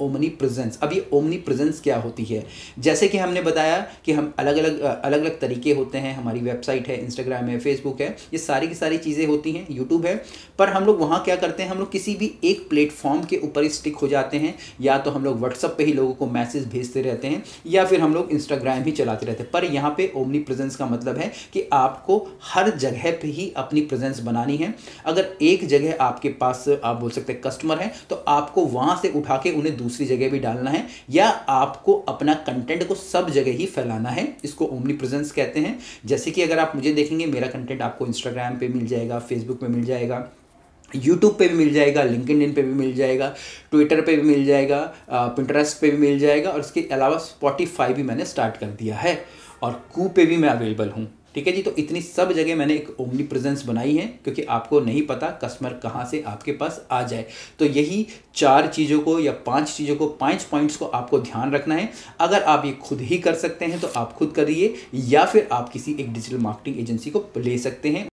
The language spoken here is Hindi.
ओमनी प्रेजेंस अब ये ओमनी प्रेजेंस क्या होती है? जैसे कि हमने बताया कि हम अलग अलग अलग अलग तरीके होते हैं, हमारी वेबसाइट है इंस्टाग्राम है फेसबुक है, ये सारी की सारी चीज़ें होती हैं यूट्यूब है, पर हम लोग वहाँ क्या करते हैं? हम लोग किसी भी एक प्लेटफॉर्म के ऊपर ही स्टिक हो जाते हैं, या तो हम लोग व्हाट्सअप पे ही लोगों को मैसेज भेजते रहते हैं, या फिर हम लोग इंस्टाग्राम ही चलाते रहते हैं। पर यहाँ पे ओमनी प्रेजेंस का मतलब है कि आपको हर जगह पर ही अपनी प्रेजेंस बनानी है। अगर एक जगह आपके पास, आप बोल सकते हैं कस्टमर है तो आपको वहाँ से उठा के उन्हें दूसरी जगह भी डालना है, या आपको अपना कंटेंट को सब जगह ही फैलाना है, इसको ओमनी प्रेजेंस कहते हैं। जैसे कि अगर आप मुझे देखेंगे, मेरा कंटेंट आपको इंस्टाग्राम पे मिल जाएगा फेसबुक पे मिल जाएगा यूट्यूब पे भी मिल जाएगा लिंकड पे भी मिल जाएगा ट्विटर पे भी मिल जाएगा पिंटरेस्ट पे भी मिल जाएगा, और इसके अलावा स्पॉटीफाई भी मैंने स्टार्ट कर दिया है, और कू पे भी मैं अवेलेबल हूँ। ठीक है जी तो इतनी सब जगह मैंने एक ओमनी प्रेजेंस बनाई है, क्योंकि आपको नहीं पता कस्टमर कहाँ से आपके पास आ जाए। तो यही चार चीज़ों को या पाँच चीज़ों को, पाँच पॉइंट्स को आपको ध्यान रखना है। अगर आप ये खुद ही कर सकते हैं तो आप खुद करिए, या फिर आप किसी एक डिजिटल मार्केटिंग एजेंसी को ले सकते हैं।